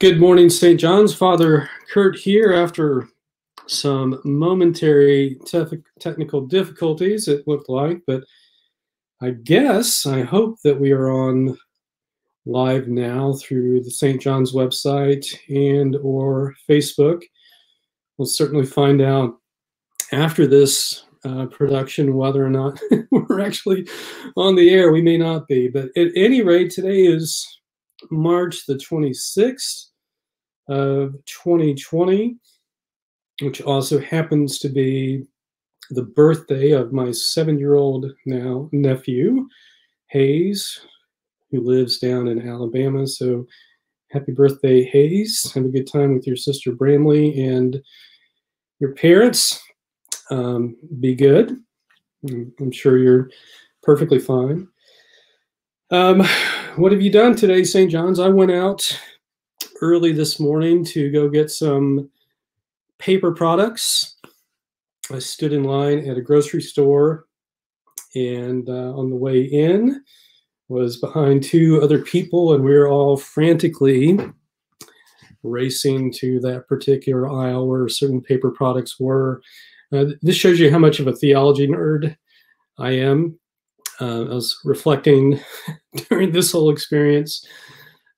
Good morning, St. John's. Father Kurt here after some momentary te- technical difficulties, it looked like, but I guess, I hope that we are on live now through the St. John's website and or Facebook. We'll certainly find out after this uh, production whether or not we're actually on the air. We may not be, but at any rate, today is March the 26th of 2020, which also happens to be the birthday of my seven year old now nephew, Hayes, who lives down in Alabama. So happy birthday, Hayes. Have a good time with your sister Bramley and your parents. Um, be good. I'm sure you're perfectly fine. Um, what have you done today, St. John's? I went out early this morning to go get some paper products. I stood in line at a grocery store, and uh, on the way in was behind two other people, and we were all frantically racing to that particular aisle where certain paper products were. Uh, this shows you how much of a theology nerd I am. Uh, I was reflecting during this whole experience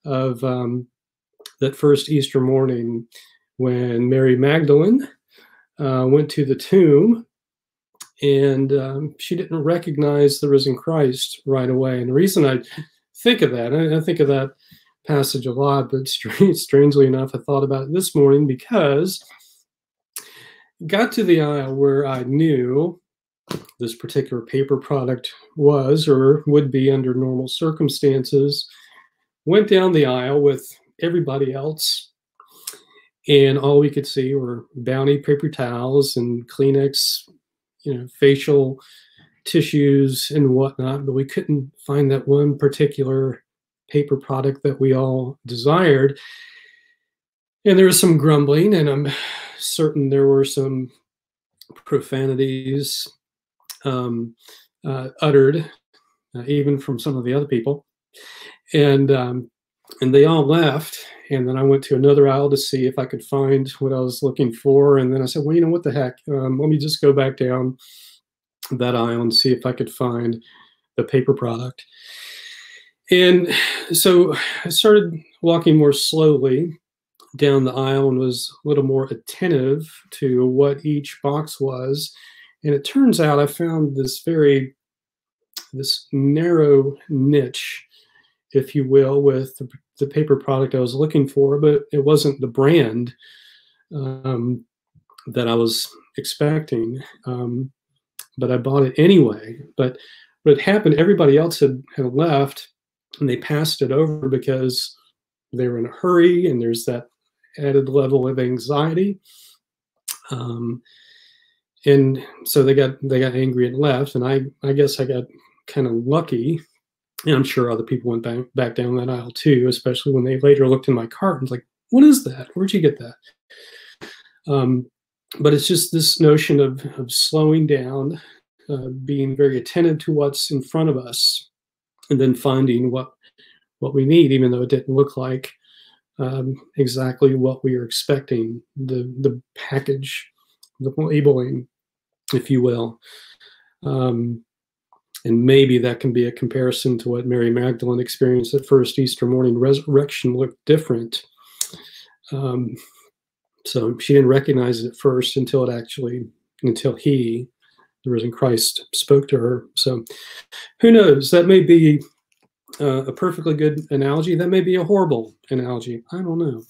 of um, that first Easter morning when Mary Magdalene uh, went to the tomb and um, she didn't recognize the risen Christ right away. And the reason I think of that, I, I think of that passage a lot, but strange, strangely enough, I thought about it this morning because got to the aisle where I knew this particular paper product was or would be under normal circumstances. Went down the aisle with everybody else. And all we could see were Bounty paper towels and Kleenex, you know, facial tissues and whatnot, but we couldn't find that one particular paper product that we all desired. And there was some grumbling, and I'm certain there were some profanities um, uh, uttered, uh, even from some of the other people. And um, and they all left. And then I went to another aisle to see if I could find what I was looking for. And then I said, well, you know what the heck? Um, let me just go back down that aisle and see if I could find the paper product. And so I started walking more slowly down the aisle and was a little more attentive to what each box was. And it turns out I found this very this narrow niche, if you will, with the the paper product I was looking for, but it wasn't the brand um, that I was expecting. Um, but I bought it anyway. But what happened, everybody else had, had left and they passed it over because they were in a hurry and there's that added level of anxiety. Um, and so they got they got angry and left and i i guess i got kind of lucky and I'm sure other people went back, back down that aisle too, especially when they later looked in my cart and was like, what is that? Where'd you get that? Um, but it's just this notion of, of slowing down, uh, being very attentive to what's in front of us, and then finding what what we need, even though it didn't look like um, exactly what we were expecting. The the package, the labeling, if you will. Um, and maybe that can be a comparison to what Mary Magdalene experienced at first Easter morning. Resurrection looked different. Um, so she didn't recognize it at first until it actually, until he, the risen Christ, spoke to her. So who knows? That may be uh, a perfectly good analogy. That may be a horrible analogy. I don't know.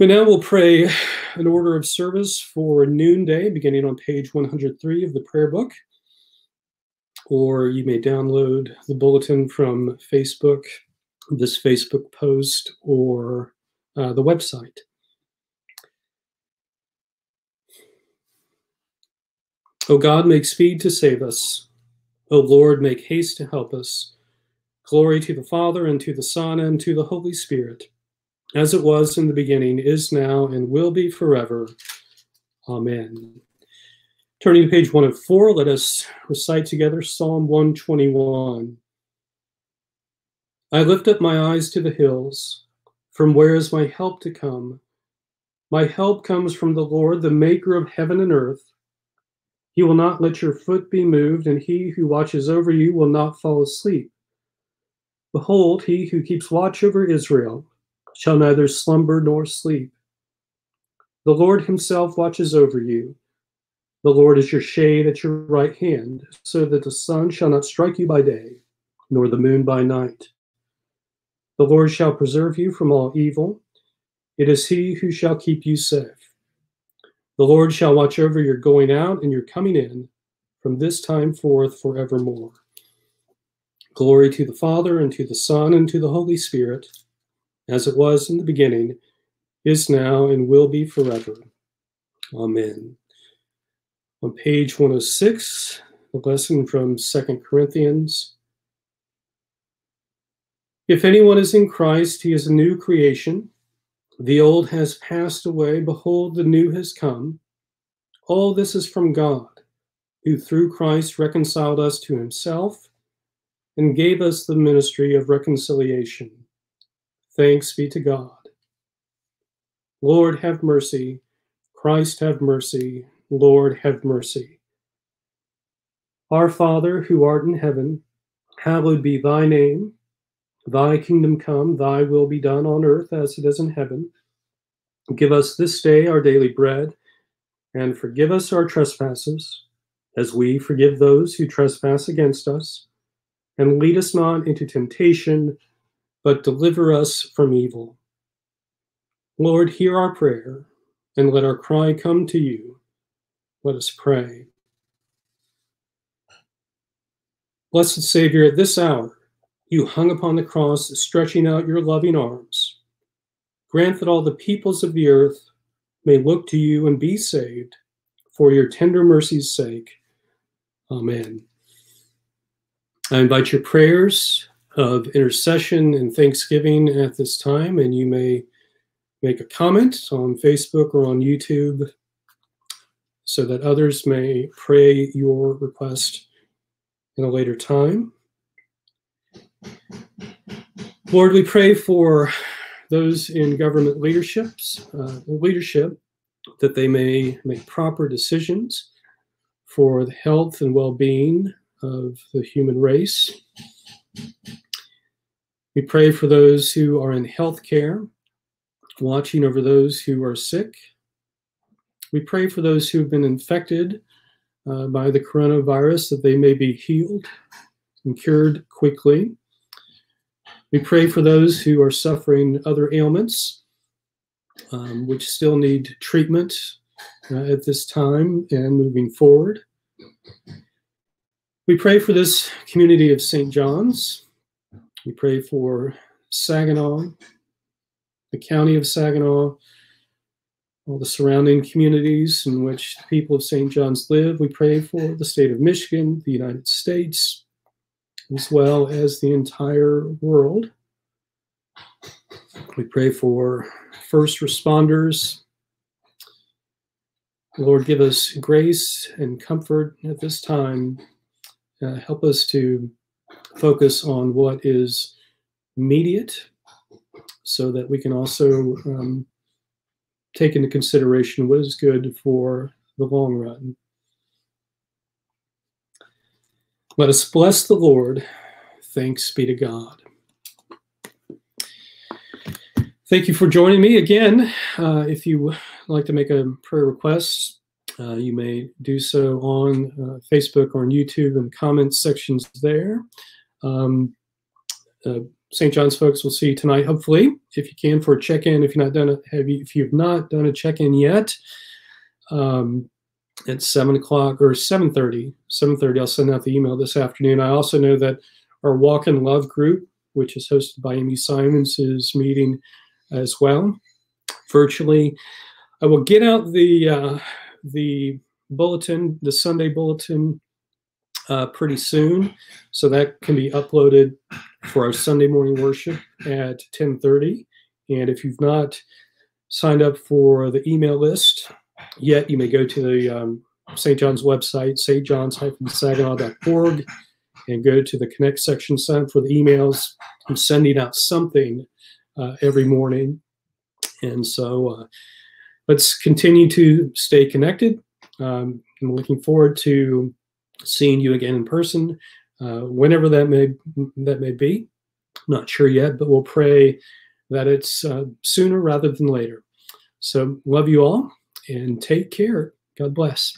But now we'll pray an order of service for noonday, beginning on page 103 of the prayer book or you may download the bulletin from Facebook, this Facebook post, or uh, the website. O God, make speed to save us. O Lord, make haste to help us. Glory to the Father, and to the Son, and to the Holy Spirit, as it was in the beginning, is now, and will be forever. Amen. Turning to page 104, let us recite together Psalm 121. I lift up my eyes to the hills. From where is my help to come? My help comes from the Lord, the maker of heaven and earth. He will not let your foot be moved, and he who watches over you will not fall asleep. Behold, he who keeps watch over Israel shall neither slumber nor sleep. The Lord himself watches over you. The Lord is your shade at your right hand, so that the sun shall not strike you by day, nor the moon by night. The Lord shall preserve you from all evil. It is he who shall keep you safe. The Lord shall watch over your going out and your coming in from this time forth forevermore. Glory to the Father, and to the Son, and to the Holy Spirit, as it was in the beginning, is now, and will be forever. Amen. On page 106, a lesson from Second Corinthians. If anyone is in Christ, he is a new creation. The old has passed away. Behold, the new has come. All this is from God, who through Christ reconciled us to himself and gave us the ministry of reconciliation. Thanks be to God. Lord, have mercy. Christ, have mercy. Lord, have mercy. Our Father, who art in heaven, hallowed be thy name. Thy kingdom come, thy will be done on earth as it is in heaven. Give us this day our daily bread, and forgive us our trespasses, as we forgive those who trespass against us and lead us not into temptation, but deliver us from evil. Lord, hear our prayer, and let our cry come to you. Let us pray. Blessed Savior, at this hour, you hung upon the cross, stretching out your loving arms. Grant that all the peoples of the earth may look to you and be saved for your tender mercy's sake. Amen. I invite your prayers of intercession and thanksgiving at this time, and you may make a comment on Facebook or on YouTube so that others may pray your request in a later time. Lord, we pray for those in government leaderships, uh, leadership that they may make proper decisions for the health and well-being of the human race. We pray for those who are in healthcare, watching over those who are sick. We pray for those who have been infected uh, by the coronavirus that they may be healed and cured quickly. We pray for those who are suffering other ailments, um, which still need treatment uh, at this time and moving forward. We pray for this community of St. John's. We pray for Saginaw, the county of Saginaw, all the surrounding communities in which the people of St. John's live. We pray for the state of Michigan, the United States, as well as the entire world. We pray for first responders. Lord, give us grace and comfort at this time uh, help us to focus on what is immediate so that we can also um, take into consideration what is good for the long run. Let us bless the Lord. Thanks be to God. Thank you for joining me again. Uh, if you would like to make a prayer request, uh, you may do so on uh, Facebook or on YouTube in the comments sections there. Um, uh, St. John's folks will see you tonight, hopefully, if you can, for a check-in. If you're not done, a, have you, if you've not done a check-in yet, um, at seven o'clock or 7:30. 7:30. I'll send out the email this afternoon. I also know that our Walk in Love group, which is hosted by Amy Simons, is meeting as well virtually. I will get out the uh, the bulletin, the Sunday bulletin, uh, pretty soon. So that can be uploaded for our Sunday morning worship at 10:30. And if you've not signed up for the email list yet, you may go to the um, St. John's website, stjohns-saginaw.org, and go to the Connect section, sign up for the emails. I'm sending out something uh, every morning. And so uh, let's continue to stay connected. Um, I'm looking forward to seeing you again in person, uh, whenever that may that may be. Not sure yet, but we'll pray that it's uh, sooner rather than later. So love you all and take care. God bless.